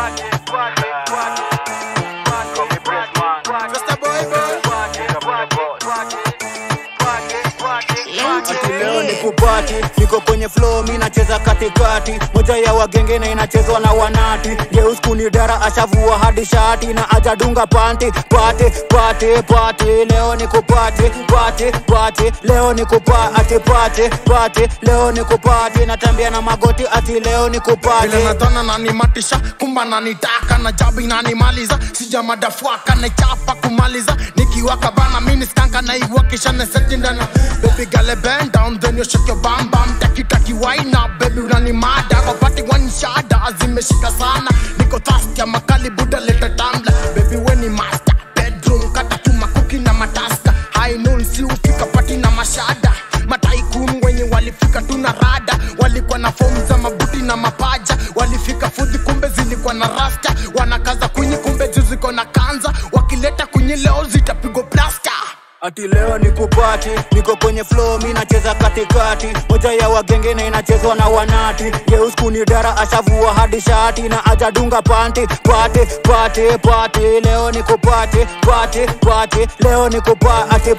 Fuck it, fuck it. Ati kupati, niko kwenye flow, mi nacheza katikati, moja ya wagenge na inachezwa na wanati. Geus kunidara ashavua hadi shati na ajadunga panti, pate pate pate leo ni kupati, pate pate leo ni kupati, pate pati, leo ni kupati, natambia na magoti, ati leo ni kupati. vile nadhana nanimatisha kumba nanitaka na jabi nanimaliza sijamadafuaka nechapa kumaliza nikiwaka bana mini skanka naiwakisha nesetindana baby gale bend down then you shake your bam bam taki taki wine baby unanimada kwa party shada zimeshika sana. Niko thirsty ya makali buda leta tambla baby we ni master bedroom kata tu makuki na mataska. High noon si ufika pati na mashada. Mataikumu wenye walifika tuna rada. Walikuwa na fomu za mabuti na mapaja walifika fudhi kumbe zilikuwa na rasta. Wanakaza kunyi kumbe ziziko na kanza. Wakileta kunyi leo zitapigwa plasta Ati leo ni kupati, niko kwenye flow, mi nacheza katikati, moja ya wagengene inachezwa na wanati. Geus kunidara ashavua hadi shati na ajadunga panti, pati pati pati, leo ni kupati, pati pati, leo ni kupati, ati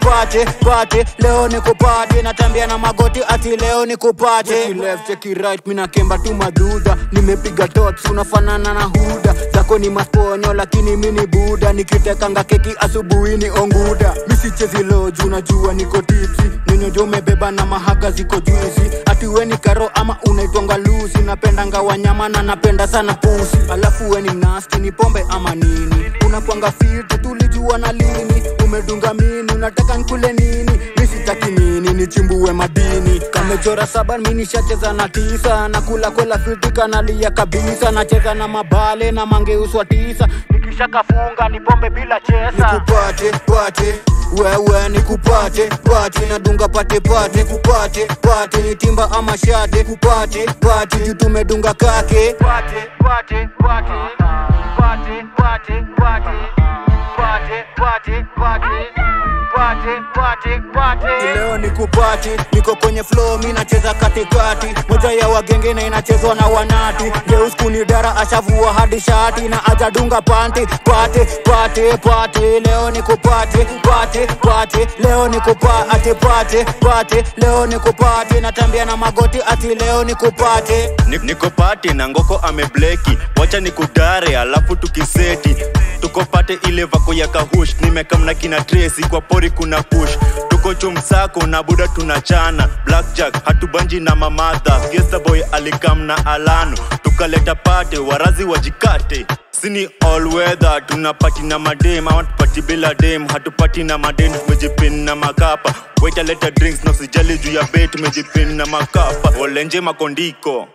pati leo ni kupati, natambia na magoti, ati leo ni kupati. Cheki left, cheki right, mi nakemba tu nimepiga tots, unafanana na huda zako ni masponyo, lakini mini buda, nikitekanga keki asubuhi ni onguda, mi sichezi loju, unajua niko tipsi, nyonyojo umebeba na mahaga ziko juizi, ati we ni karo ama unaitwanga lusi, napendanga wanyama na napenda sana pusi, alafu we ni mnasti, ni pombe ama nini? Unakwanga fiti, tulijua na lini, umedunga mini, unataka nkule nini? misitaki nini, nichimbue madini, kamechora saba, minishacheza na tisa, na kula kwela fiti, kanalia kabisa, nacheza na mabale na mangeuswa tisa, nikishakafunga ni pombe bila chesa, nikupate pate. Wewe nikupate pate. Nadunga pate pate. Kupate pate. Ni timba ama shate. Kupate pate. Juu tumedunga kake. Pate pate. Pate pate pate. Pate pate pate pate leo ni kupati niko kwenye flow mi nacheza katikati. Moja ya wagenge na inachezwa na wanati. Geus kunidara ashavua hadi shati na ajadunga panti pate pate pate leo ni kupati pate pate leo ni kupati pati pate pate leo ni kupati natambia na magoti ati leo ni kupati Ni- niko pati na ngoko amebleki. Wacha nikudare alafu tukiseti. Tukopate ile vako ya kahush nimekamna kina tresi kwa pori kuna push. Tuko chumsako na buda tunachana. Blackjack hatubanji na mamadha fiesta boy alikam na alano. Tukaleta pate warazi wajikate. Sini all weather tunapati na madem. Awatupati bila dem hatupati na madem. Tumejipin na makapa. Waitaleta drinks na usijali juu ya bei tumejipin na makapa. Olenje makondiko